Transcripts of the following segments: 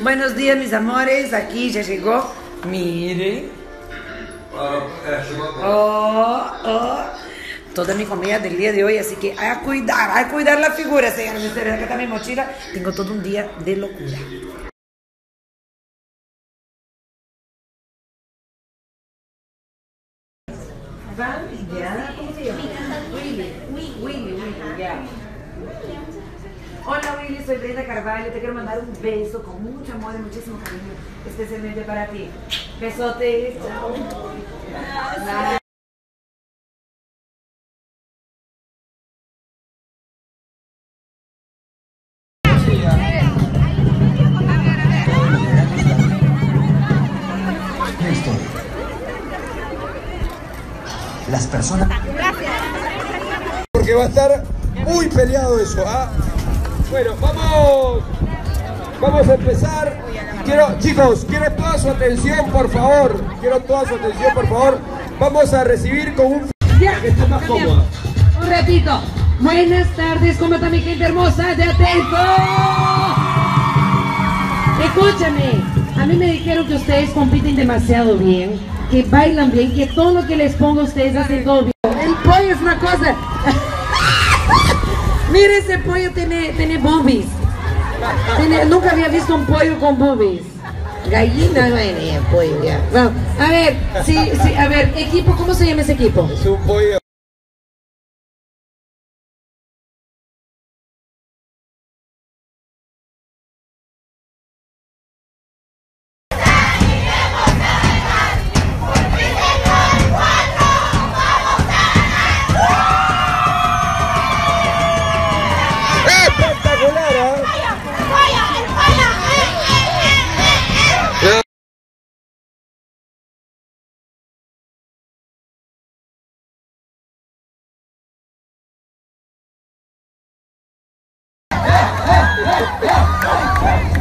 Buenos días, mis amores. Aquí ya llegó. Miren. Oh, oh. Toda mi comida del día de hoy, así que a cuidar, a cuidar la figura, señores. Acá está mi mochila. Tengo todo un día de locura. Van, ya, ¿cómo se llama? Willy, Willy, Willy, ya. Hola Willy, soy Brenda Carvalho. Te quiero mandar un beso con mucho amor y muchísimo cariño, especialmente para ti. Besotes. Chao. Bye. Las personas. Porque va a estar muy peleado eso. ¿ah? Bueno, vamos. Vamos a empezar. Quiero, chicos, quiero toda su atención, por favor. Quiero toda su atención, por favor. Vamos a recibir con un. Para que esté más cómoda. Un ratito. Buenas tardes, ¿cómo está mi gente hermosa de Atento? Escúchame, a mí me dijeron que ustedes compiten demasiado bien, que bailan bien, que todo lo que les pongo ustedes hacen todo bien. El pollo es una cosa. Mira ese pollo tiene, tiene boobies. Tiene- nunca había visto un pollo con boobies. Gallina, bueno, ya, pollo, ya. Bueno, a ver, sí, sí, a ver, equipo, ¿cómo se llama ese equipo? Es un pollo.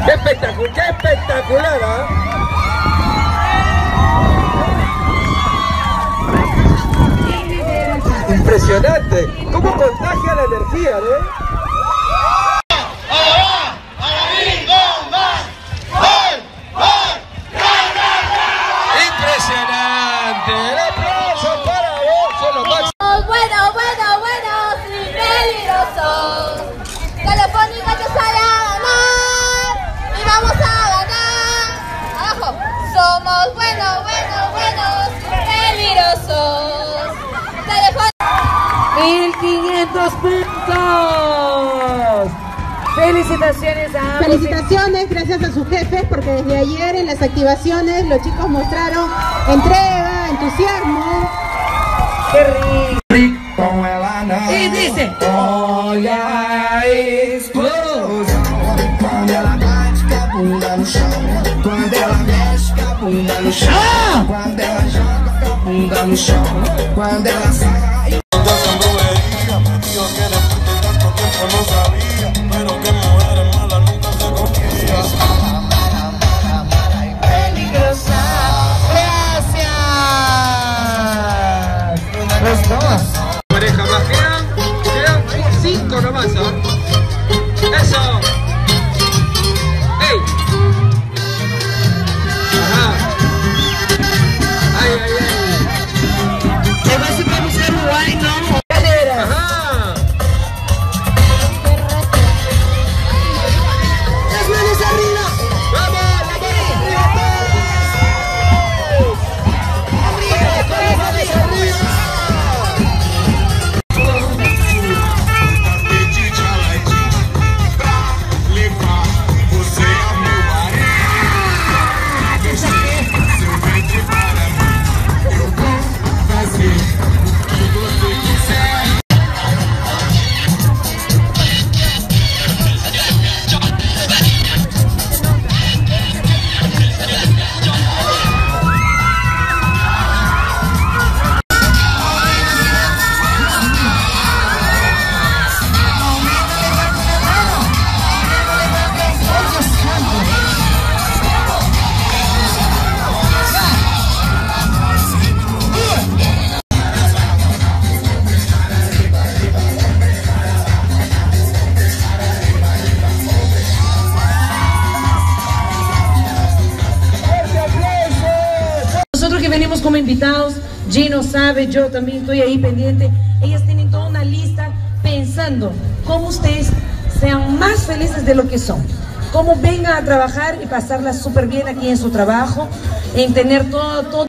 ¡Qué espectacular! ¡Qué espectacular! ¿ah? Impresionante. ¿Cómo contagia la energía, no? Impresionante. El aplauso para vos, son los máximos. Bueno, bueno, buenos y Buenos, buenos, buenos peligrosos. Telefónica. 1500 puntos. Felicitaciones a ambos. Felicitaciones, gracias a sus jefes, porque desde ayer en las activaciones los chicos mostraron entrega, entusiasmo. Qué rico. Y dice. Bunda no chão. Quando ela joga bunda no chão. Quando ela sai. Invitados, Gino sabe, yo también estoy ahí pendiente. Ellas tienen toda una lista pensando cómo ustedes sean más felices de lo que son. Cómo vengan a trabajar y pasarla súper bien aquí en su trabajo, en tener todo, todo